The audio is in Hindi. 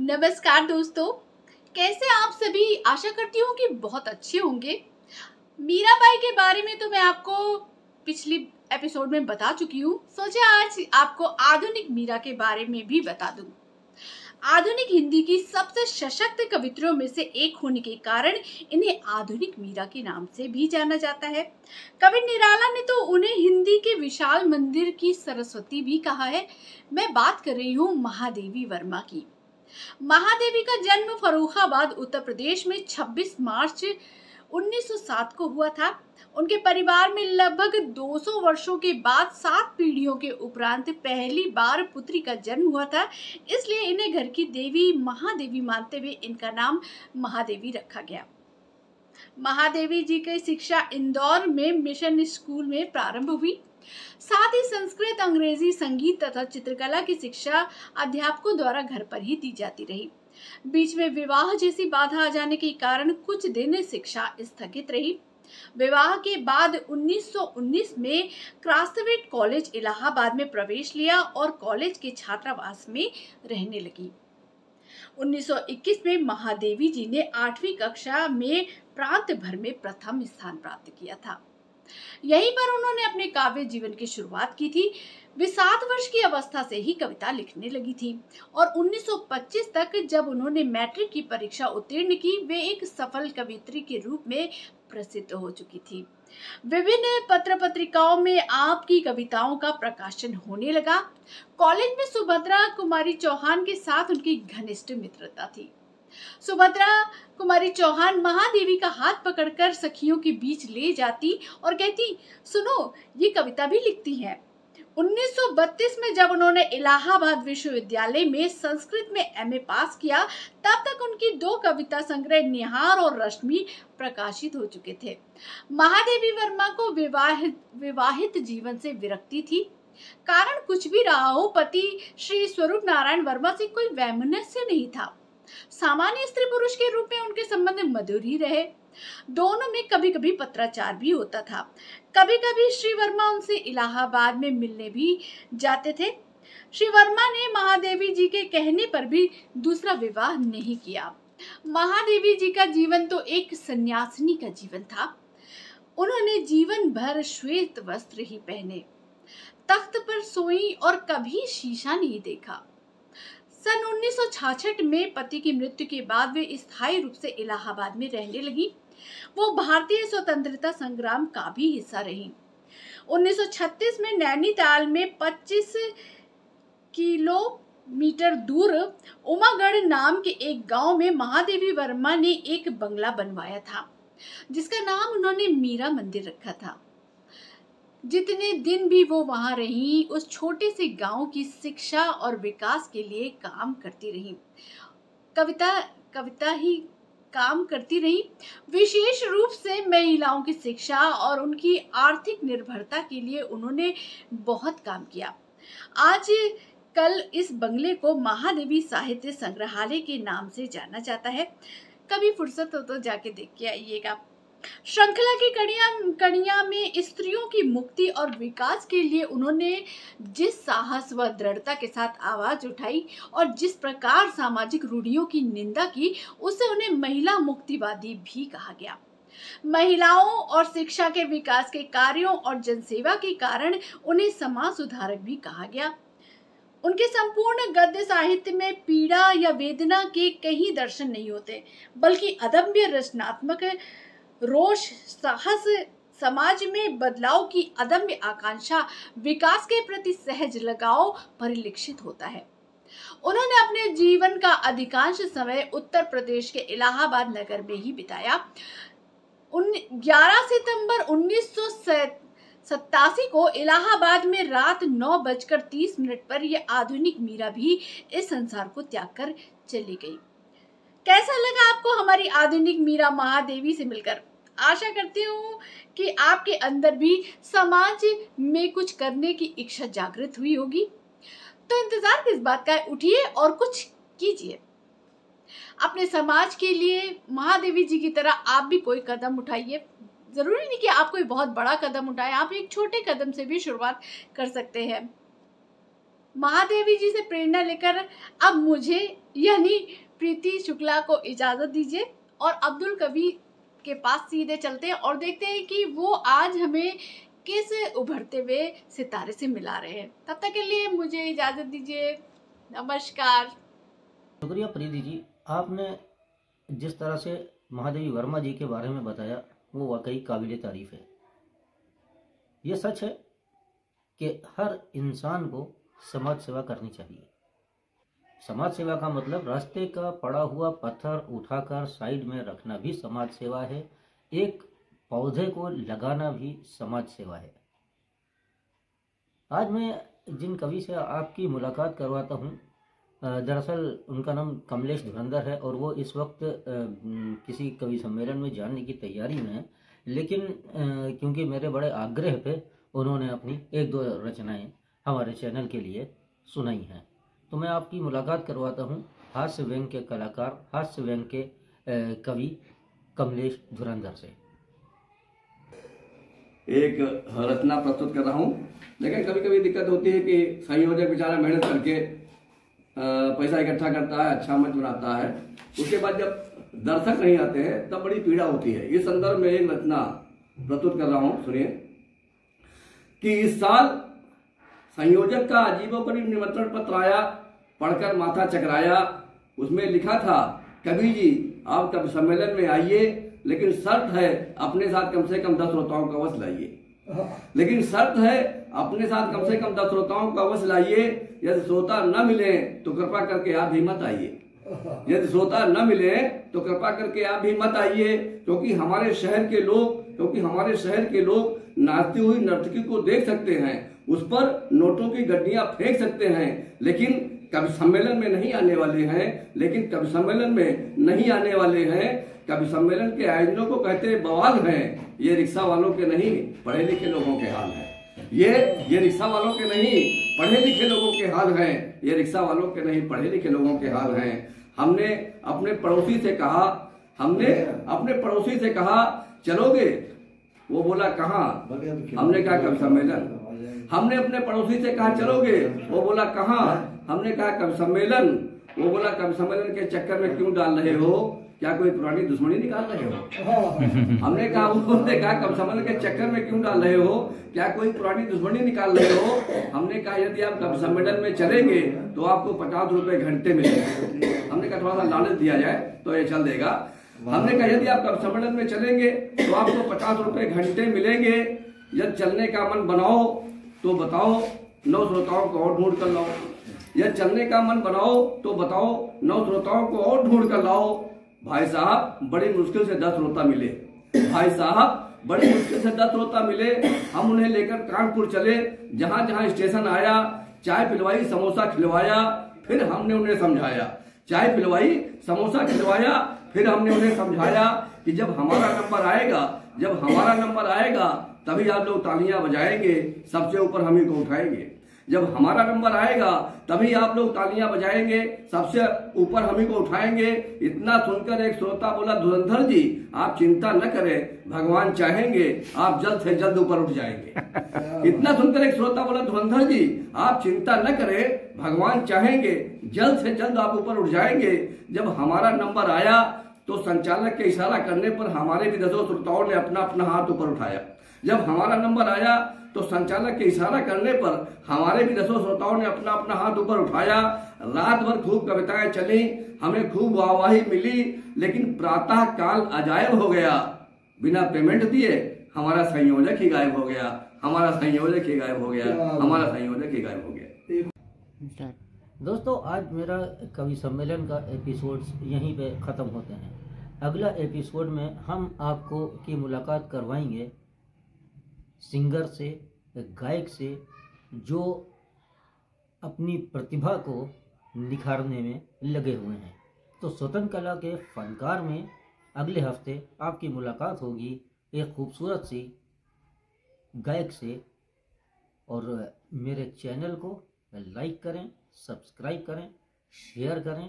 नमस्कार दोस्तों। कैसे आप सभी? आशा करती हूँ कि बहुत अच्छे होंगे। मीराबाई के बारे में तो मैं आपको पिछली एपिसोड में बता चुकी हूँ। सोचे आज आपको आधुनिक मीरा के बारे में भी बता दूँ। आधुनिक हिंदी की सबसे सशक्त कवित्रियों में से एक होने के कारण इन्हें आधुनिक मीरा के नाम से भी जाना जाता है। कवि निराला ने तो उन्हें हिंदी के विशाल मंदिर की सरस्वती भी कहा है। मैं बात कर रही हूँ महादेवी वर्मा की। महादेवी का जन्म फरुखाबाद, उत्तर प्रदेश में 26 मार्च 1907 को हुआ था। उनके परिवार में लगभग 200 वर्षों के बाद सात पीढ़ियों के उपरांत पहली बार पुत्री का जन्म हुआ था। इसलिए इन्हें घर की देवी महादेवी मानते हुए इनका नाम महादेवी रखा गया। महादेवी जी की शिक्षा इंदौर में मिशन स्कूल में प्रारंभ हुई। साथ ही संस्कृत, अंग्रेज़ी, संगीत तथा चित्रकला की शिक्षा अध्यापकों द्वारा घर पर ही दी जाती रही। बीच में विवाह जैसी बाधा आ जाने के कारण कुछ दिन शिक्षा स्थगित रही। विवाह के बाद 1919 में क्रास्टवेट कॉलेज इलाहाबाद में प्रवेश लिया और कॉलेज के छात्रावास में रहने लगी। 1921 में महादेवी जी ने आठवीं कक्षा में प्रांत भर में प्रथम स्थान प्राप्त किया था। यहीं पर उन्होंने अपने काव्य जीवन की शुरुआत की थी। वे सात वर्ष की अवस्था से ही कविता लिखने लगी थी और 1925 तक जब उन्होंने मैट्रिक की परीक्षा उत्तीर्ण की, वे एक सफल कवित्री के रूप में प्रसिद्ध हो चुकी थी। विभिन्न पत्र पत्रिकाओं में आपकी कविताओं का प्रकाशन होने लगा। कॉलेज में सुभद्रा कुमारी चौहान के साथ उनकी घनिष्ठ मित्रता थी। सुभद्रा कुमारी चौहान महादेवी का हाथ पकड़कर सखियों के बीच ले जाती और कहती, सुनो, ये कविता भी लिखती हैं। 1932 में जब उन्होंने इलाहाबाद विश्वविद्यालय में संस्कृत में एमए पास किया, तब तक उनकी दो कविता संग्रह निहार और रश्मि प्रकाशित हो चुके थे। महादेवी वर्मा को विवाहित विवाहित जीवन से विरक्ति थी। कारण कुछ भी रहा हो, पति श्री स्वरूप नारायण वर्मा से कोई वैमनस्य नहीं था। सामान्य स्त्री पुरुष के रूप में उनके संबंध मधुर ही रहे। दोनों में कभी कभी पत्राचार भी होता था। कभी कभी श्री वर्मा उनसे इलाहाबाद में मिलने भी जाते थे। श्री वर्मा ने महादेवी जी के कहने पर भी दूसरा विवाह नहीं किया। महादेवी जी का जीवन तो एक सन्यासिनी का जीवन था। उन्होंने जीवन भर श्वेत वस्त्र ही पहने। तख्त पर सोई और कभी शीशा नहीं देखा। सन 1966 में पति की मृत्यु के बाद वे स्थायी रूप से इलाहाबाद में रहने लगी। वो भारतीय स्वतंत्रता संग्राम का भी हिस्सा रही। 1936 में नैनीताल में 25 किलोमीटर दूर उमागढ़ नाम के एक गाँव में महादेवी वर्मा ने एक बंगला बनवाया था, जिसका नाम उन्होंने मीरा मंदिर रखा था। जितने दिन भी वो वहाँ रही, उस छोटे से गाँव की शिक्षा और विकास के लिए काम करती रही। कविता कविता ही काम करती रही। विशेष रूप से महिलाओं की शिक्षा और उनकी आर्थिक निर्भरता के लिए उन्होंने बहुत काम किया। आज कल इस बंगले को महादेवी साहित्य संग्रहालय के नाम से जाना जाता है। कभी फुर्सत हो तो जाके देख के आइएगा। श्रृंखला की कड़िया कड़िया में स्त्रियों की मुक्ति और विकास के लिए उन्होंने जिस साहस व दृढ़ता के साथ आवाज़ उठाई और जिस प्रकार सामाजिक रूढ़ियों की निंदा की, उसे उन्हें महिला मुक्तिवादी भी कहा गया। महिलाओं और शिक्षा के विकास के कार्यों और जनसेवा के कारण उन्हें समाज सुधारक भी कहा गया। उनके संपूर्ण गद्य साहित्य में पीड़ा या वेदना के कहीं दर्शन नहीं होते, बल्कि अदम्य रचनात्मक रोष, साहस, समाज में बदलाव की अदम्य आकांक्षा, विकास के प्रति सहज लगाव परिलक्षित होता है। उन्होंने अपने जीवन का अधिकांश समय उत्तर प्रदेश के इलाहाबाद नगर में ही बिताया। उन 11 सितंबर उन्नीस सत्तासी को इलाहाबाद में रात नौ बजकर तीस मिनट पर यह आधुनिक मीरा भी इस संसार को त्याग कर चली गई। कैसा लगा आपको हमारी आधुनिक मीरा महादेवी से मिलकर? आशा करती हूँ कि आपके अंदर भी समाज में कुछ करने की इच्छा जागृत हुई होगी। तो इंतज़ार किस बात का उठिए और कुछ कीजिए। अपने समाज के लिए महादेवी जी की तरह आप भी कोई कदम उठाइए। ज़रूरी नहीं कि आप कोई बहुत बड़ा कदम उठाए, आप एक छोटे कदम से भी शुरुआत कर सकते हैं। महादेवी जी से प्रेरणा लेकर अब मुझे यानी प्रीति शुक्ला को इजाज़त दीजिए और अब्दुल कबीर के पास सीधे चलते हैं और देखते हैं कि वो आज हमें किस उभरते हुए सितारे से मिला रहे हैं। तब तक के लिए मुझे इजाज़त दीजिए। नमस्कार। शुक्रिया प्रीति जी, आपने जिस तरह से महादेवी वर्मा जी के बारे में बताया, वो वाकई काबिल तारीफ़ है। ये सच है कि हर इंसान को समाज सेवा करनी चाहिए। समाज सेवा का मतलब रास्ते का पड़ा हुआ पत्थर उठाकर साइड में रखना भी समाज सेवा है। एक पौधे को लगाना भी समाज सेवा है। आज मैं जिन कवि से आपकी मुलाकात करवाता हूँ दरअसल उनका नाम कमलेश धुरंधर है और वो इस वक्त किसी कवि सम्मेलन में जाने की तैयारी में है। लेकिन क्योंकि मेरे बड़े आग्रह पे उन्होंने अपनी एक दो रचनाएँ हमारे चैनल के लिए सुनाई हैं। तो मैं आपकी मुलाकात करवाता हूँ हास्य व्यंग के कलाकार हास्य व्यंग के कवि कमलेश धुरंधर से। एक रचना प्रस्तुत कर रहा हूँ। लेकिन कभी कभी दिक्कत होती है कि संयोजक बेचारा मेहनत करके पैसा इकट्ठा करता है अच्छा मंच बनाता है। उसके बाद जब दर्शक नहीं आते हैं, तब बड़ी पीड़ा होती है। इस संदर्भ में एक रचना प्रस्तुत कर रहा हूँ, सुनिए। कि इस साल संयोजक का अजीबोपरी निमंत्रण पत्र आया पढ़कर माथा चकराया। उसमें लिखा था, कवि जी, आप कब सम्मेलन में आइए, लेकिन शर्त है अपने साथ कम से कम दस श्रोताओं का अवश्य लाइए। लेकिन शर्त है अपने साथ कम से कम दस श्रोताओं का अवश्य लाइए। यदि श्रोता न मिले तो कृपा करके आप भी मत आइए। यदि श्रोता न मिले तो कृपा करके आप भी मत आइए, क्योंकि हमारे शहर के लोग, क्योंकि हमारे शहर के लोग नाचती हुई नर्तकी को देख सकते हैं, उस पर नोटों की गड्डियाँ फेंक सकते हैं, लेकिन कभी सम्मेलन में नहीं आने वाले हैं, लेकिन कभी सम्मेलन में नहीं आने वाले हैं कभी सम्मेलन के आयोजनों को कहते बवाल हैं, ये रिक्शा वालों के नहीं पढ़े लिखे लोगों के हाल है। ये ये रिक्शा वालों के नहीं पढ़े लिखे लोगों के हाल हैं, ये रिक्शा वालों के नहीं पढ़े लिखे लोगों के हाल हैं। हमने अपने पड़ोसी से कहा, हमने अपने पड़ोसी से कहा, चलोगे? वो बोला, कहा? हमने कहा, कब सम्मेलन? हमने अपने पड़ोसी से कहा चलोगे? वो बोला कहा? हमने कहा कब सम्मेलन? वो बोला कब सम्मेलन के चक्कर में क्यों डाल रहे हो? क्या कोई पुरानी दुश्मनी निकाल रहे हो? हमने कहा उन्होंने कहा कब सम्मेलन के चक्कर में क्यों डाल रहे हो? क्या कोई पुरानी दुश्मनी निकाल रहे हो? हमने कहा यदि आप कब सम्मेलन में चलेंगे तो आपको पचास रुपए घंटे मिलेंगे। हमने कहा थोड़ा सा लालच दिया जाए तो ये चल देगा। हमने कहा यदि आप कब सम्मेलन में चलेंगे तो आपको पचास रुपए घंटे मिलेंगे। यदि चलने का मन बनाओ तो बताओ, नौ श्रोताओं को और ढूंढ कर लाओ। यदि चलने का मन बनाओ तो बताओ, नौ श्रोताओं को और ढूंढ कर लाओ। भाई साहब, बड़ी मुश्किल से दस श्रोता मिले। भाई साहब, बड़ी मुश्किल से दस श्रोता मिले। हम उन्हें लेकर कानपुर चले, जहाँ जहाँ स्टेशन आया, चाय पिलवाई, समोसा खिलवाया, फिर हमने उन्हें समझाया। चाय पिलवाई, समोसा खिलवाया, फिर हमने उन्हें समझाया कि जब हमारा नंबर आएगा जब हमारा नंबर आएगा तभी आप लोग तालियाँ बजाएँगे सबसे ऊपर हम ही को उठाएँगे। जब हमारा नंबर आएगा तभी आप लोग तालियाँ बजाएँगे सबसे ऊपर हम ही को उठाएँगे। इतना सुनकर एक श्रोता बोला धुरंधर जी आप चिंता न करें भगवान चाहेंगे आप जल्द से जल्द ऊपर उठ जाएँगे। इतना सुनकर एक श्रोता बोला धुरंधर जी आप चिंता न करें भगवान चाहेंगे जल्द से जल्द आप ऊपर उठ जाएँगे। जब हमारा नंबर आया तो संचालक के इशारा करने पर हमारे भी दसों श्रोताओं ने अपना अपना हाथ ऊपर उठाया। जब हमारा नंबर आया तो संचालक के इशारा करने पर हमारे भी दसों श्रोताओं ने अपना अपना हाथ ऊपर उठाया। रात भर खूब कविताएँ चली हमें खूब वाहवाही मिली लेकिन प्रातः काल अजायब हो गया। बिना पेमेंट दिए हमारा संयोजक ही गायब हो गया। हमारा संयोजक ही गायब हो गया। हमारा संयोजक ही गायब हो गया। दोस्तों, आज मेरा कवि सम्मेलन का एपिसोड यहीं पे ख़त्म होते हैं। अगला एपिसोड में हम आपको की मुलाकात करवाएँगे सिंगर से, गायक से, जो अपनी प्रतिभा को निखारने में लगे हुए हैं। तो स्वतंत्र कला के फनकार में अगले हफ़्ते आपकी मुलाकात होगी एक खूबसूरत सी गायक से। और मेरे चैनल को लाइक करें सब्सक्राइब करें शेयर करें।